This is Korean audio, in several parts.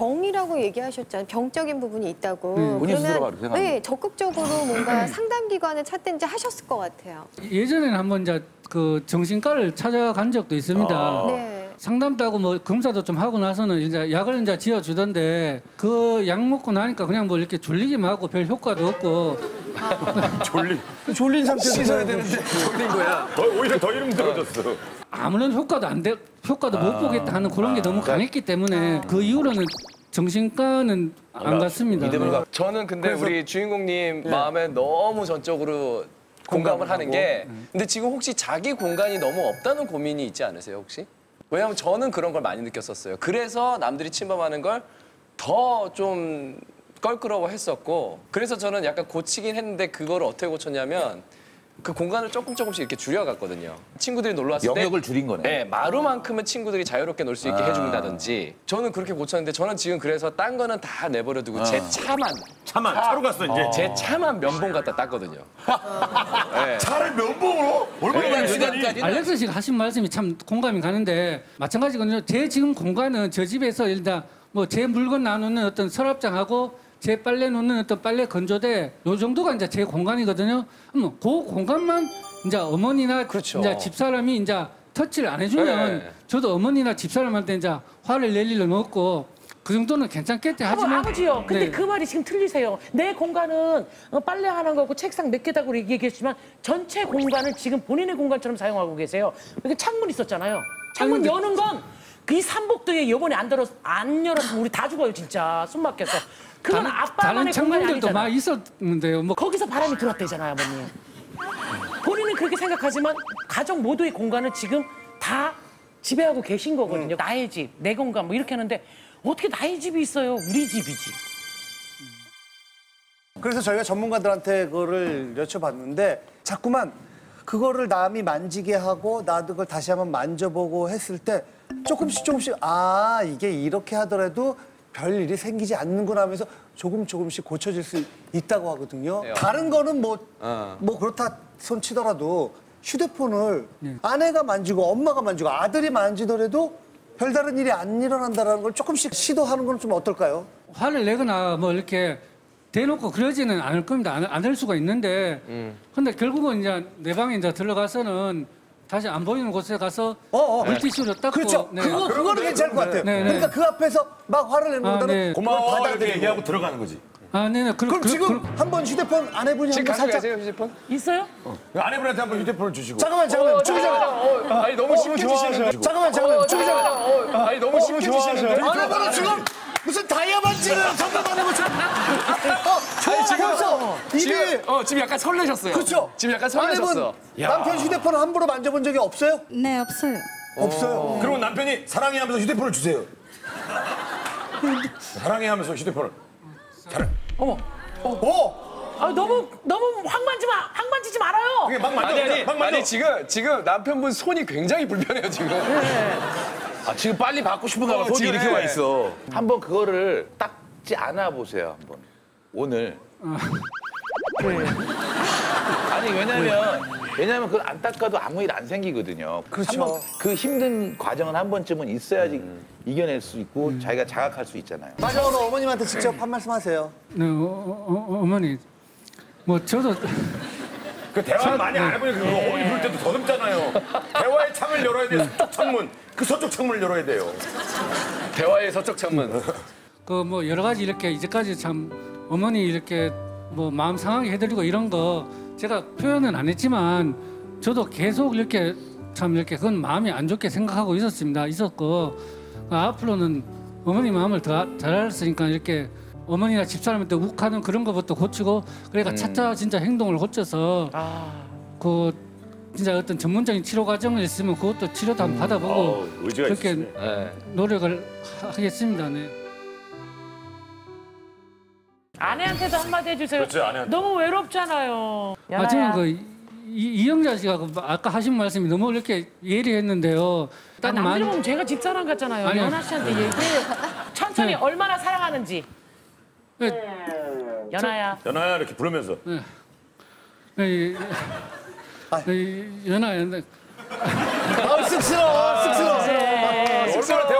병이라고 얘기하셨잖아요. 병적인 부분이 있다고. 네. 본인 스스로가 그렇게 생각합니다. 네, 적극적으로 뭔가 상담 기관을 찾든지 하셨을 것 같아요. 예전에는 한번 이제 그 정신과를 찾아간 적도 있습니다. 네. 상담도 하고 뭐 검사도 좀 하고 나서는 이제 약을 이제 지어 주던데 그 약 먹고 나니까 그냥 뭐 이렇게 졸리기만 하고 별 효과도 없고 졸린 상태에서 씻어야 되는데 졸린 거야. 더, 오히려 더 힘들어졌어. 아무런 효과도 안 돼, 효과도 못 보겠다 하는 그런 게 너무 강했기 때문에 그 이후로는 정신과는 안 갔습니다. 네. 갖 저는 근데 우리 주인공님 마음에 너무 전적으로 공감을 하는 게 근데 지금 혹시 자기 공간이 너무 없다는 고민이 있지 않으세요 혹시? 왜냐하면 저는 그런 걸 많이 느꼈었어요. 그래서 남들이 침범하는 걸 더 좀 껄끄러워 했었고 그래서 저는 약간 고치긴 했는데 그걸 어떻게 고쳤냐면 그 공간을 조금 조금씩 이렇게 줄여갔거든요. 친구들이 놀러 왔을 때 영역을 줄인 거네. 네, 마루만큼은 친구들이 자유롭게 놀 수 있게 해준다든지 저는 그렇게 고쳤는데 저는 지금 그래서 딴 거는 다 내버려두고 제 차만 차만 차로 갔어 이제. 제 차만 면봉 갖다 땄거든요. 네. 차를 면봉으로? 얼마나 많이 쓰다니? 알렉스 씨가 하신 말씀이 참 공감이 가는데 마찬가지거든요. 제 지금 공간은 저 집에서 일단 뭐 제 물건 나누는 어떤 서랍장하고 제 빨래 놓는 어떤 빨래 건조대 요 정도가 이제 제 공간이거든요. 그럼 그 공간만 이제 어머니나 그렇죠. 이제 집사람이 이제 터치를 안 해주면 네. 저도 어머니나 집사람한테 이제 화를 낼 일은 없고 그 정도는 괜찮겠대 어머, 하지만 아버지요. 근데 네. 그 말이 지금 틀리세요. 내 공간은 어, 빨래 하는 거고 책상 몇 개다고 얘기했지만 전체 공간을 지금 본인의 공간처럼 사용하고 계세요. 여기 창문 있었잖아요. 창문 아니, 근데- 여는 건이 삼복도에 요번에 안 들어 안 열었으면 우리 다 죽어요 진짜 숨 막혀서. 그건 다른, 아빠만의 다른 아니잖아. 많이 있었는데요. 뭐 거기서 바람이 들어왔대잖아요 아버님. 본인은 그렇게 생각하지만 가족 모두의 공간을 지금 다 지배하고 계신 거거든요. 나의 집, 내 공간 뭐 이렇게 하는데 어떻게 나의 집이 있어요? 우리 집이지. 그래서 저희가 전문가들한테 그거를 여쭤봤는데 자꾸만 그거를 남이 만지게 하고 나도 그걸 다시 한번 만져보고 했을 때 조금씩 조금씩 아 이게 이렇게 하더라도 별 일이 생기지 않는구나 하면서 조금 조금씩 고쳐질 수 있다고 하거든요. 다른 거는 뭐, 뭐 그렇다 손 치더라도 휴대폰을 아내가 만지고 엄마가 만지고 아들이 만지더라도 별다른 일이 안 일어난다는 걸 조금씩 시도하는 건 좀 어떨까요? 화를 내거나 뭐 이렇게 대놓고 그러지는 않을 겁니다. 안, 않을 수가 있는데. 근데 결국은 이제 내 방에 이제 들어가서는 다시 안 보이는 곳에 가서 어, 어. 물티슈로 닦고. 그렇죠. 네. 그거 그거는 괜찮을 것 같아요. 네, 네. 그러니까 그 앞에서 막 화를 내는 아, 것보다는 네. 고마워 이렇게 받아들이고. 얘기하고 들어가는 거지. 아, 네네. 그, 그, 지금 그, 한번 휴대폰 아내분이 지금 한번 가지고 살짝 계세요 휴대폰? 있어요? 아내분한테 한번 휴대폰을 주시고. 잠깐만 잠깐만 주기 전에 아니 너무 쉽게 주시는 잠깐만 잠깐만 주기 전에 아니 너무 쉽게 주시는데 아내분은 지금 무슨 다이아반지를 선물 받는 것처럼 어, 좋아 지금 어 지금 약간 설레셨어요. 그렇죠. 지금 약간 설레셨어. 남편 휴대폰을 함부로 만져본 적이 없어요? 네, 없어요. 없어요. 그러면 남편이 사랑해 하면서 휴대폰을 주세요. 사랑해 하면서 휴대폰을. 어? 아 너무 너무 확 만지 마, 확 만지지 말아요. 그게 막 만져. 아니 아니 막 만져. 아니 지금 지금 남편분 손이 굉장히 불편해요 지금. 아, 지금 빨리 받고 싶은가 봐. 어, 손이 이렇게 네. 와 있어. 한번 그거를 닦지 않아 보세요, 한번. 오늘. 아니, 왜냐면, 왜냐면 그걸 안 닦아도 아무 일 안 생기거든요. 그렇죠. 한번 그 힘든 과정은 한 번쯤은 있어야지 이겨낼 수 있고 자기가 자각할 수 있잖아요. 마지막으로 어머님한테 직접 한 말씀 하세요. 네, 어, 어, 어, 어머니. 뭐 저도 그 대화 많이 안 해보니 그거 어머니 부를 때도 더듬잖아요. 대화의 창을 열어야 돼요. 서쪽 창문. 그 서쪽 창문을 열어야 돼요. 대화의 서쪽 창문. 그 뭐 여러 가지 이렇게 이제까지 참 어머니 이렇게 뭐 마음 상하게 해드리고 이런 거 제가 표현은 안 했지만 저도 계속 이렇게 참 이렇게 그건 마음이 안 좋게 생각하고 있었습니다. 있었고 그 앞으로는 어머니 마음을 더 잘 알았으니까 이렇게 어머니나 집사람한테 욱하는 그런 것부터 고치고 그러니까 차차 진짜 행동을 고쳐서 그 진짜 어떤 전문적인 치료 과정을 있으면 그것도 치료도 한번 받아보고 어우, 의지가 그렇게. 네. 노력을 하- 하겠습니다. 네. 아내한테도 한마디 해주세요. 그렇죠, 아내한테. 너무 외롭잖아요. 아, 저는 그 이- 이영자 씨가 그 아까 하신 말씀이 너무 이렇게 예리했는데요. 아, 딱 남들 많이 보면 제가 집사람 같잖아요. 아니요. 연하 씨한테 얘기해요. 천천히 네. 얼마나 사랑하는지. 네, 연하야. 연아야 이렇게 부르면서. 이- 이- 연하 연하 아 쑥스러워 쑥스러워. 얼마나 했어 그래. 빨리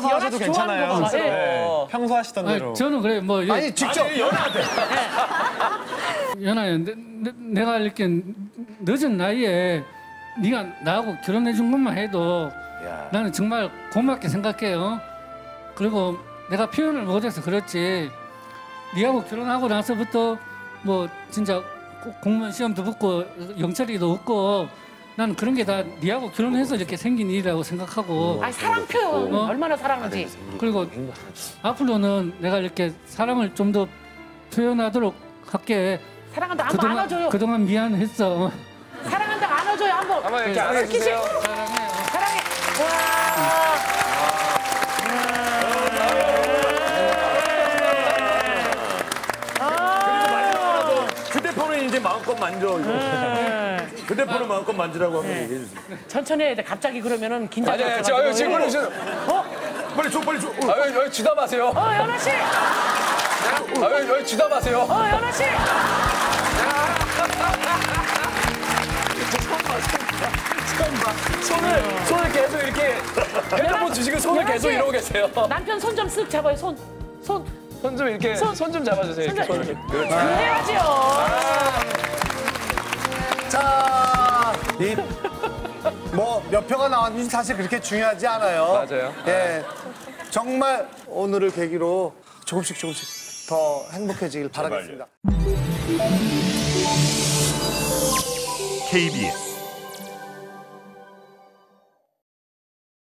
섞어서 하셔도 괜찮아요. 예. 네. 평소 하시던 대로. 아니, 저는 그래 뭐 예, 아니 직접 아니 연하한테 연하야 내, 내, 내 가 이렇게 늦은 나이에 네가 나하고 결혼해 준 것만 해도 야. 나는 정말 고맙게 생각해요. 그리고 내가 표현을 못해서 그렇지. 네하고 결혼하고 나서부터 뭐 진짜 꼭 공무원 시험도 붙고 영철이도 없고 나는 그런 게다 네하고 결혼해서 이렇게 생긴 일이라고 생각하고 아 사랑 표현 어? 얼마나 사랑하지. 그리고 앞으로는 내가 이렇게 사랑을 좀 더 표현하도록 할게. 사랑한다 한번 안아줘요. 그동안 미안했어. 사랑한다 안아줘요 한번. 한번 이렇게 안아주세요. 사랑해요. 사랑해. 와. 마지막으로 휴대폰은 이제 마음껏 만져 이거. 휴대폰은 마음껏 만지라고 한번 얘기해 주세요. 천천히 해야 돼. 갑자기 그러면은 긴장. 아니야, 저 아유, 지금 그러시 빨리 줘 빨리 줘. 어. 아유, 여기 주다 마세요. 어 연아 씨. 아유, 여기 주다 마세요. 어 연아 씨. 손을, 손을 계속 이렇게 핸드폰 주시고 손을 연하 계속 씨. 이러고 계세요. 남편 손 좀 쓱 잡아요. 손. 손. 손 좀 이렇게, 손. 손좀 잡아주세요. 이렇게 손. 좀. 그렇지. 그래야지요. 자, 이뭐몇 표가 나왔는지 사실 그렇게 중요하지 않아요. 맞아요. 예, 정말 오늘을 계기로 조금씩 조금씩 더 행복해지길 바라겠습니다. KBS